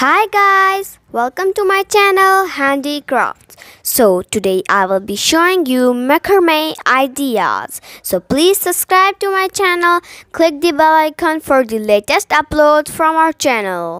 Hi guys, welcome to my channel Handicrafts. So today I will be showing you macrame ideas. So please subscribe to my channel, click the bell icon for the latest uploads from our channel.